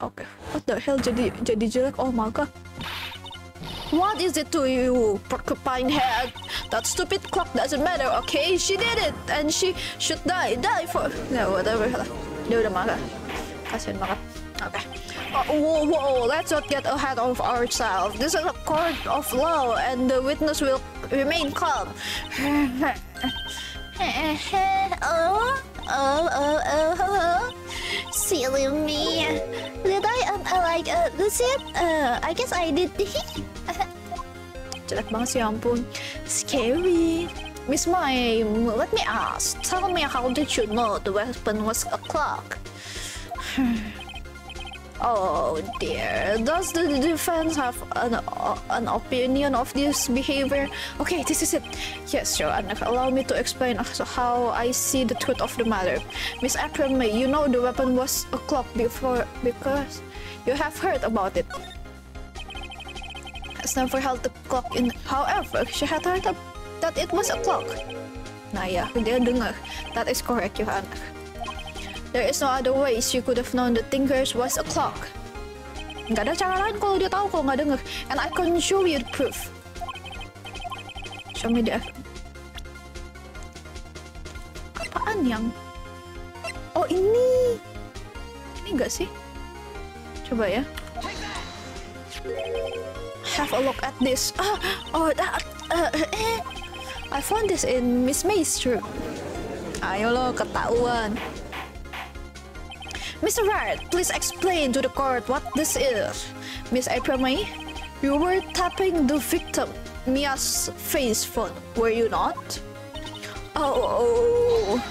[SPEAKER 1] Okay. what the hell jadi jadi jelek? Oh god. What is it to you, porcupine head? That stupid clock doesn't matter, okay? She did it, and she should die. Die for... No, whatever. Dia udah marah. Kasian banget. Oke. Okay. Uh, whoa, whoa, let's not get ahead of ourselves. This is a court of law and the witness will remain calm.
[SPEAKER 2] oh, oh, oh, oh, oh, silly me. Did I, um, uh, like, uh, that's it? Uh, I guess I did.
[SPEAKER 1] Jelek banget sih, ampun. Scary. Miss Mai, let me ask. Tell me how did you know the weapon was a clock? Oh dear, does the defense have an, uh, an opinion of this behavior? Okay, this is it. Yes, Honor, allow me to explain how I see the truth of the matter. Miss May, you know the weapon was a clock before because you have heard about it. Has never held the clock in. However, she had heard that it was a clock. Nah ya, dia dengar. That is correct, Honor. There is no other way she could have known the Tinkers was a clock. Gak ada cara lain kalau dia tahu kalau nggak denger. And I can show you the proof. Show me the Apaan yang? Oh ini. Ini gak sih? Coba ya. Have a look at this. Ah, oh that. Uh, eh. I found this in Miss May's room. Ayo lo ketahuan. Mr. Wright, please explain to the court what this is. Miss April May, you were tapping the victim, Mia's face phone, were you not? Oh,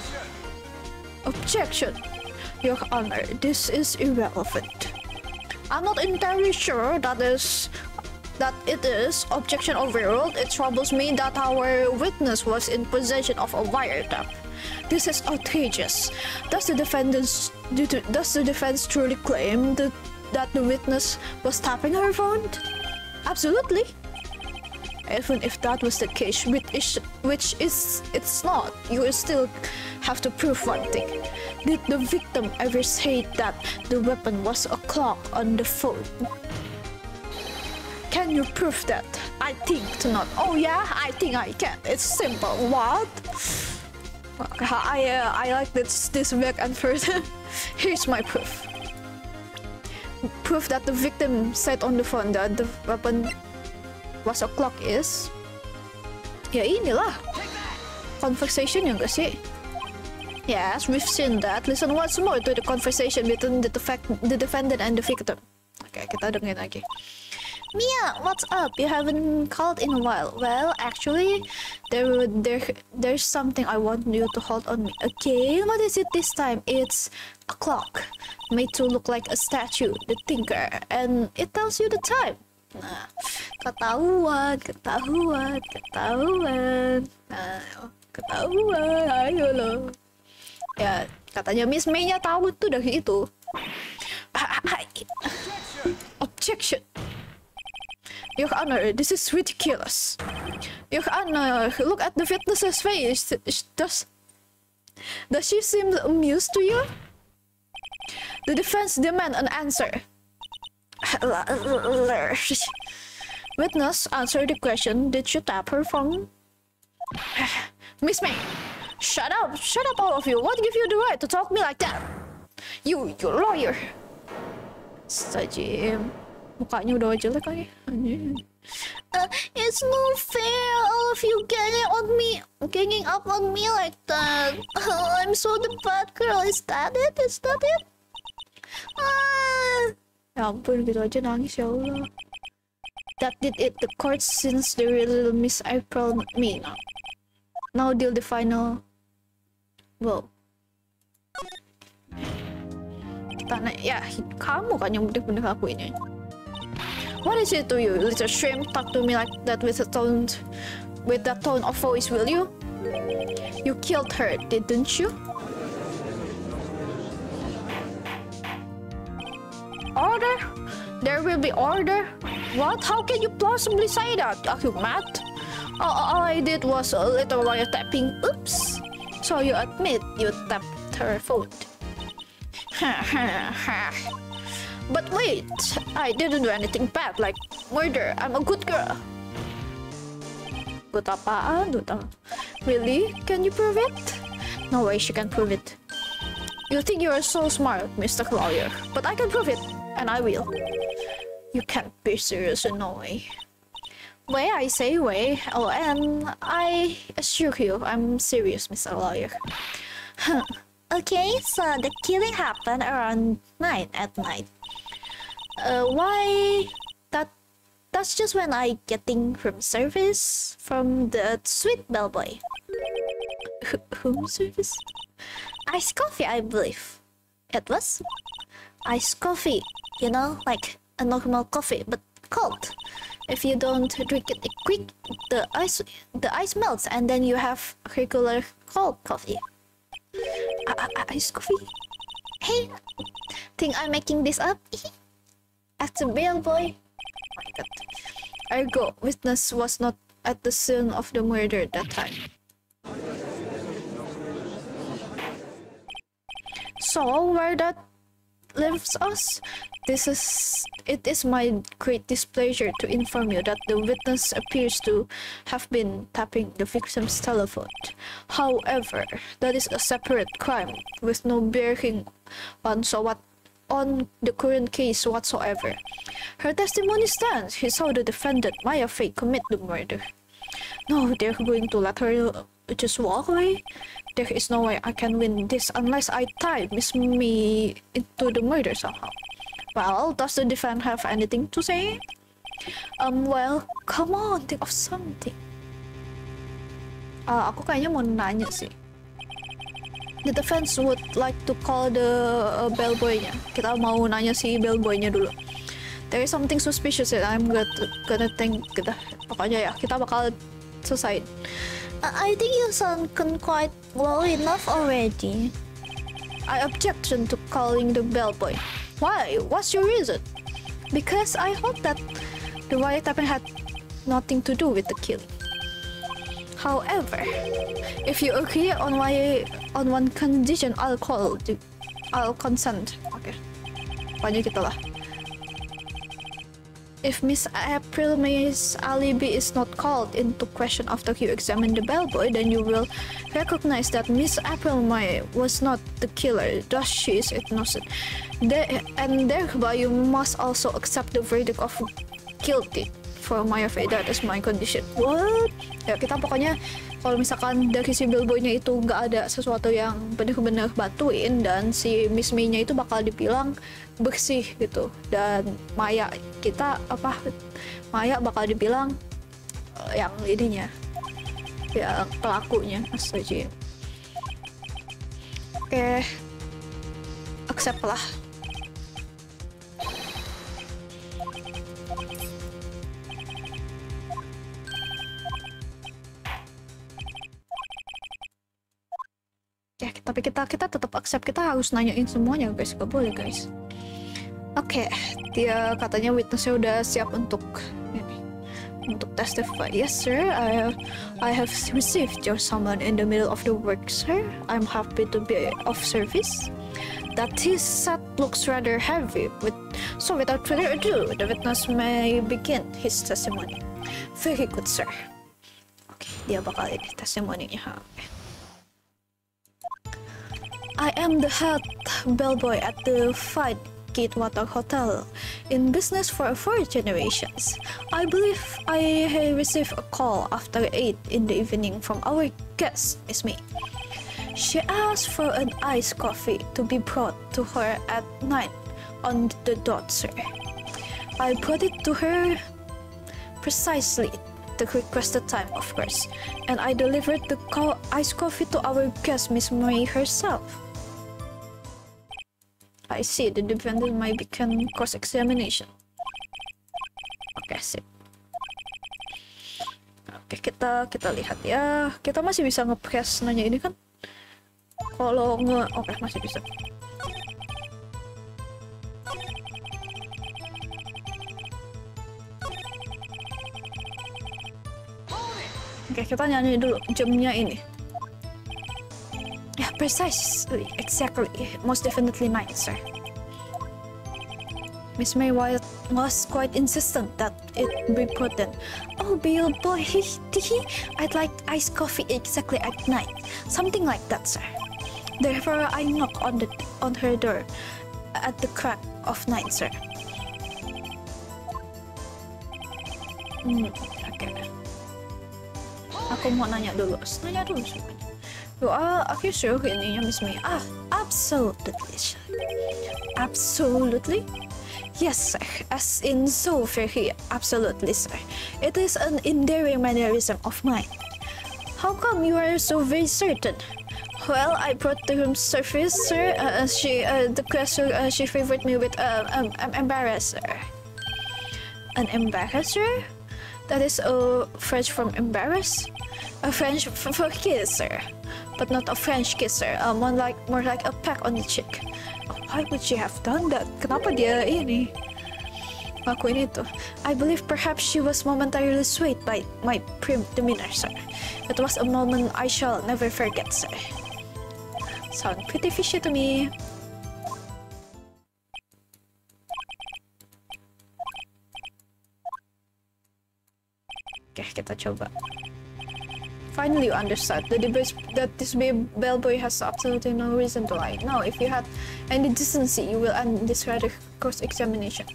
[SPEAKER 1] objection. Your Honor, this is irrelevant. I'm not entirely sure that is that it is objection overruled. It troubles me that our witness was in possession of a wiretap. This is outrageous. Does the defendants does the defense truly claim that, that the witness was tapping her phone? Absolutely. Even if that was the case, which is, which is it's not, you still have to prove one thing. Did the victim ever say that the weapon was a clock on the phone? Can you prove that? I think not. Oh yeah, I think I can. It's simple. What? I uh, I like this this back and forth. Here's my proof. Proof that the victim said on the phone that the weapon was a clock is ya inilah conversation yang gak sih? Yes, we've seen that. Listen once more to the conversation between the, the defendant and the victim. Oke, okay, kita dengerin lagi. Mia, what's up? You haven't called in a while. Well, actually, there, there, there's something I want you to hold on me. Okay, what is it this time? It's a clock, made to look like a statue, the thinker, and it tells you the time. Nah, ketahuan, ketahuan, ketahuan. Nah, ketahuan, ayo lo. Ya, katanya Miss May-nya tahu tuh dari itu. Ah, ah, ah, objection. Your Honor, this is ridiculous. Your Honor, look at the witness's face. Does, does she seem amused to you? The defense demand an answer. Witness, answer the question. Did you tap her phone? Miss May, shut up! Shut up, all of you! What give you the right to talk me like that? You, you lawyer! Stajim. Mukanya udah jelek lagi. Uh, it's not fair, all of you ganging on me, ganging up on me like that. Oh, I'm so the bad girl. Is that it? Is that it? Ah. Ya ampun, gitu aja nangis ya Allah. That did it. The court since the real Miss April me now. Now deal the final. Well. Kita naik, ya kamu kan yang bener-bener lakuin ini. What is it to you, little shrimp? Talk to me like that with a tone, with that tone of voice, will you? You killed her, didn't you? Order? There will be order? What? How can you possibly say that? Are you mad? All, all I did was a little while tapping. Oops. So you admit you tapped her foot. Ha ha ha. But wait, I didn't do anything bad like murder. I'm a good girl. Good apaan? Really? Can you prove it? No way she can prove it. You think you are so smart, Mr. Lawyer, but I can prove it, and I will. You can't be serious in no way. Way I say way. Oh, and I assure you, I'm serious, Mr. Lawyer. okay, so the killing happened around 9 at night uh, why that that's just when I getting from service from the sweet bellboy. Home service? Ice coffee, I believe. It was ice coffee, you know, like a normal coffee, but cold. If you don't drink it quick, the ice the ice melts, and then you have regular cold coffee. Uh, uh? Hey, think I'm making this up? At the bellboy. Oh my god. Ergo, witness was not at the scene of the murder at that time. So, where that leaves us, this is it is my great displeasure to inform you that the witness appears to have been tapping the victim's telephone. However, that is a separate crime with no bearing on so what on the current case whatsoever. Her testimony stands. He saw the defendant, Maya Fey, commit the murder. No, they're going to let her just walk away? There is no way I can win this unless I tie Miss Me into the murder somehow. Well, does the defendant have anything to say? Um, well, come on, think of something. Uh, aku kayaknya mau nanya sih. the defense would like to call the uh, bellboy-nya. Kita mau nanya si bellboy-nya dulu. There is something suspicious that I'm gonna, gonna think kita pokoknya ya kita bakal selesai.
[SPEAKER 2] I think you sound quite well enough already.
[SPEAKER 1] I objection to calling the bellboy. Why? What's your reason? Because I hope that the wiretapping had nothing to do with the killing. However, if you agree on my on one condition, I'll call the, I'll consent. Okay. pokoknya gitulah. If Miss April May's alibi is not called into question after you examine the bellboy, then you will recognize that Miss April May was not the killer, thus she is innocent. The, and thereby you must also accept the verdict of guilty for my affair. That is my condition. What? Ya kita pokoknya kalau misalkan dari si bellboynya itu nggak ada sesuatu yang benar-benar batuin dan si Miss May-nya itu bakal dibilang bersih gitu. Dan Maya kita apa Maya bakal dibilang uh, yang ininya ya pelakunya astaga oke okay. accept lah. Ya tapi kita kita tetap accept. Kita harus nanyain semuanya guys. Gak boleh guys oke okay, dia katanya witnessnya udah siap untuk ini untuk testify yes sir. I I have received your summon in the middle of the work sir. I'm happy to be of service. That his set looks rather heavy. With so without further ado the witness may begin his testimony. Very good sir. Oke okay, dia bakal ini testimoninya. Okay. I am the head bellboy at the Fight Gatewater Hotel, in business for four generations. I believe I received a call after 8 in the evening from our guest, Miss May. She asked for an iced coffee to be brought to her at 9 on the dot, sir. I brought it to her precisely the requested time, of course, and I delivered the co iced coffee to our guest, Miss May herself. I see, the defendant might begin cross-examination. Oke, okay, sip. Oke, kita kita lihat ya. Kita masih bisa nge-press nanya ini kan? Kalau nge... Oke, okay, masih bisa. Oke, kita nyanyi dulu jamnya ini. Yeah, precisely, exactly, most definitely mine, sir. Miss May Wyatt was quite insistent that it be put in. Oh, Bill boy, I'd like iced coffee exactly at night. Something like that, sir. Therefore, I knock on the on her door at the crack of night, sir. Hmm. Okay. Aku mau nanya dulu. Nanya dulu semuanya. You are, you sure ininya Miss May? Ah, absolutely. Absolutely? Yes, sir. As in so very absolutely, sir. It is an endearing mannerism of mine. How come you are so very certain? Well, I brought the room service, sir. Uh, she, uh, the question, uh, she favored me with uh, um, um, embarrasser. An embarrasser? That is a French from embarrass? A French for kiss, sir but not a French kisser, uh, more like more like a peck on the cheek. Why would she have done that? Kenapa dia ini lakuin itu? I believe perhaps she was momentarily swayed by my prim demeanor, sir. It was a moment I shall never forget, sir. Sound pretty fishy to me. Oke, kita coba. Finally understood that, the, that this bellboy has absolutely no reason to lie. Now, if you had any decency, you will end this rather course examination.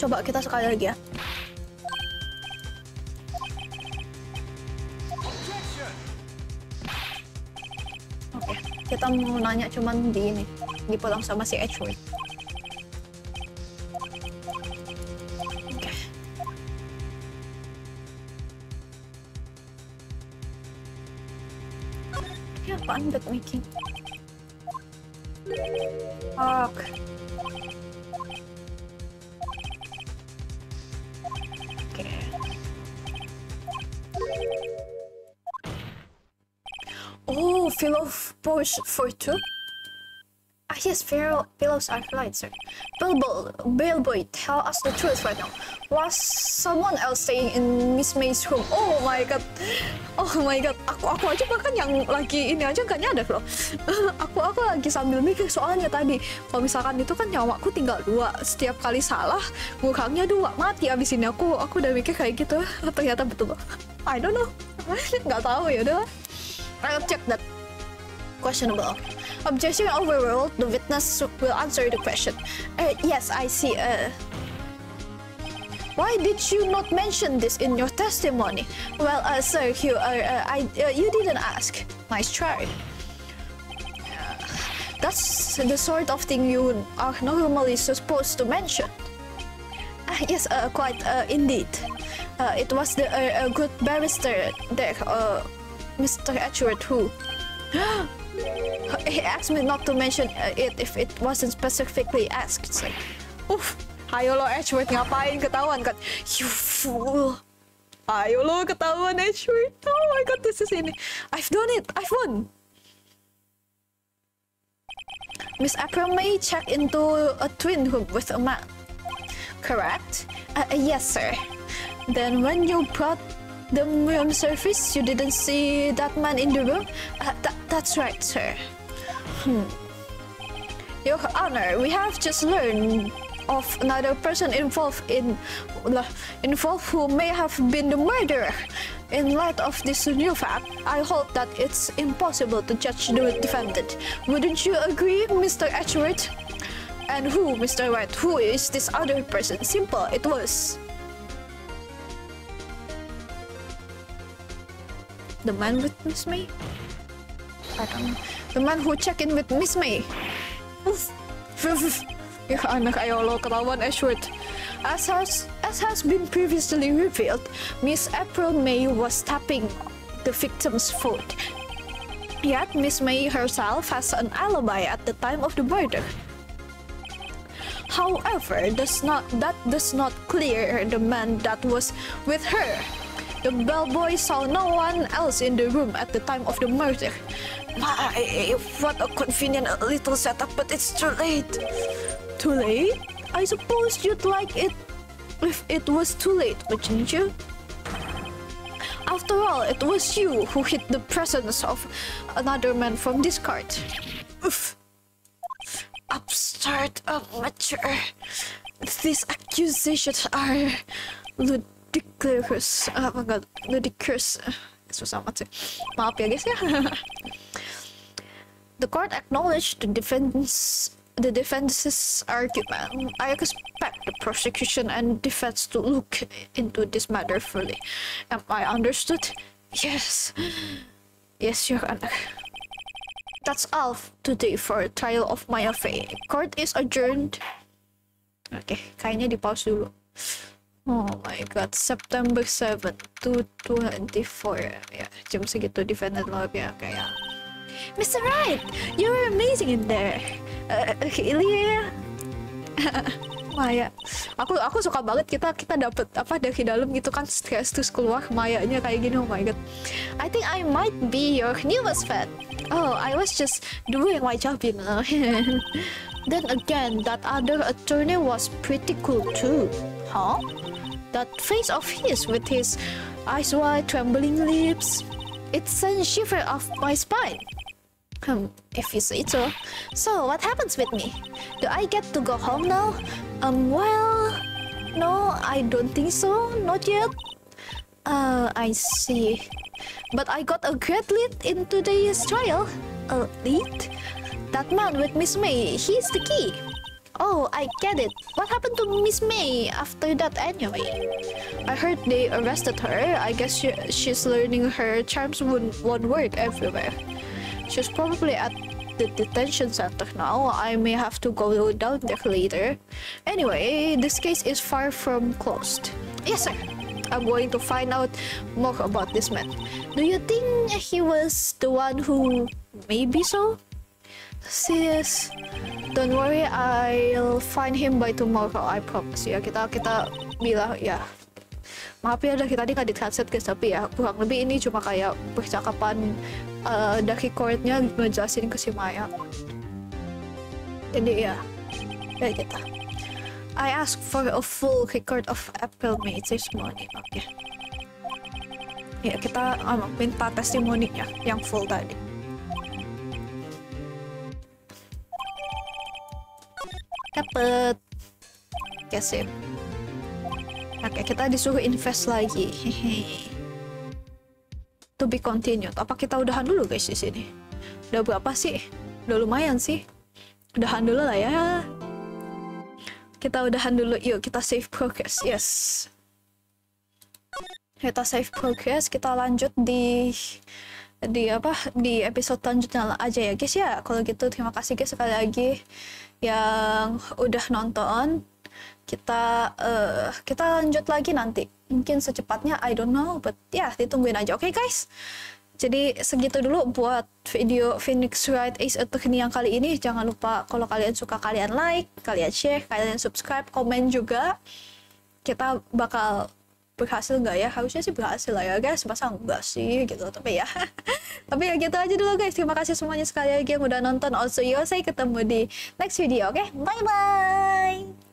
[SPEAKER 1] Coba kita sekali lagi ya. Oke, okay. kita mau nanya cuman di ini, dipotong sama si Edgewood. For two? Ah, yes, pillow, pillows are right, sir. Bellboy, Bellboy, tell us the truth right now. Was someone else staying in Miss May's room? Oh my god. Oh my god. Aku aku aja bahkan yang lagi ini aja gak nyadar loh. aku aku lagi sambil mikir soalnya tadi. Kalau misalkan itu kan nyawaku tinggal dua. Setiap kali salah, ngurangnya dua. Mati abis ini aku aku udah mikir kayak gitu. Ternyata betul. I don't know. Nggak tahu ya udah. I'll check that. Questionable. Objection overruled. The witness will answer the question. Uh, yes, I see. Uh, why did you not mention this in your testimony? Well, uh, sir, you, uh, I, uh, you didn't ask. Nice try. That's the sort of thing you are normally supposed to mention. Ah, yes, uh, quite uh, indeed. Uh, it was the uh, good barrister there, Mr. Edgeworth, who he asked me not to mention uh, it if it wasn't specifically asked. It's like, uff, ayo lo Edgeworth ngapain ketahuan kan? You fool. Ayo lo ketahuan Edgeworth. Oh my god, this is ini. I've done it. I've won. Miss April May checked into a twin room with a man. Correct? Uh, yes, sir. Then when you brought the room service, you didn't see that man in the room? Uh, that, that's right, sir. Hmm. Your Honor, we have just learned of another person involved in involved who may have been the murderer. In light of this new fact, I hold that it's impossible to judge the defendant. Wouldn't you agree, Mr. Edgeworth? And who, Mr. White, who is this other person? Simple, it was. The man with Miss May? I don't know. The man who checked in with Miss May. Oof. Anak ayo lo ketahuan Ashworth. As has, as has been previously revealed, Miss April May was tapping the victim's foot. Yet Miss May herself has an alibi at the time of the murder. However, does not, that does not clear the man that was with her. The bellboy saw no one else in the room at the time of the murder. My, what a convenient little setup, but it's too late. Too late? I suppose you'd like it if it was too late, wouldn't you? After all, it was you who hid the presence of another man from this card. Oof. Upstart amateur. These accusations are ludicrous. Uh, oh my god, ludicrous. Susah amat sih. Maaf ya guys ya. the court acknowledged the defense the defense's argument. I expect the prosecution and defense to look into this matter fully. Am I understood? Yes. Yes, Your Honor. That's all today for trial of Maya Fey. Court is adjourned. Okay, kayaknya di pause dulu. Oh my god, September 7 to 24 ya, jam segitu defendant ya kayak Mr. Wright, you're amazing in there. Uh, Ilya. Maya. Aku aku suka banget kita kita dapat apa dari dalam gitu kan stress terus keluar Mayanya kayak gini. Oh my god. I think I might be your newest fan. Oh, I was just doing my job, you know. then again, that other attorney was pretty cool too. Huh? That face of his with his eyes wide, trembling lips. It sent shiver off my spine. Hmm, if you say so. So, what happens with me? Do I get to go home now? Um, well... No, I don't think so. Not yet. Uh, I see. But I got a great lead in today's trial. A lead? That man with Miss May, he's the key. Oh, I get it. What happened to Miss May after that anyway? I heard they arrested her. I guess she, she's learning her charms won't, won't work everywhere. She's probably at the detention center now. I may have to go down there later. Anyway, this case is far from closed. Yes, sir. I'm going to find out more about this man. Do you think he was the one who... Maybe so? Sis, don't worry, I'll find him by tomorrow. I promise ya. Kita kita bilang ya maaf ya dari tadi nggak ditranslate guys tapi ya kurang lebih ini cuma kayak percakapan uh, dari chordnya ngejelasin ke si Maya jadi ya kayak kita I ask for a full record of April May this morning oke okay. ya kita um, minta testimoninya yang full tadi dapet. Oke sip. Oke kita disuruh invest lagi. To be continued. Apa kita udahan dulu guys di sini? Udah berapa sih? Udah lumayan sih. Udahan dulu lah ya. Kita udahan dulu. Yuk kita save progress. Yes. Kita save progress. Kita lanjut di di apa? Di episode selanjutnya aja ya guys ya. Kalau gitu terima kasih guys sekali lagi yang udah nonton kita uh, kita lanjut lagi nanti. Mungkin secepatnya I don't know but ya yeah, ditungguin aja. Oke okay, guys. Jadi segitu dulu buat video Phoenix Wright Ace Attorney yang kali ini. Jangan lupa kalau kalian suka kalian like kalian share kalian subscribe komen juga. Kita bakal berhasil nggak ya? Harusnya sih berhasil lah ya guys. Masa enggak sih gitu. Tapi ya tapi ya gitu aja dulu guys. Terima kasih semuanya sekali lagi yang udah nonton. Also yo saya ketemu di next video oke? Okay? bye bye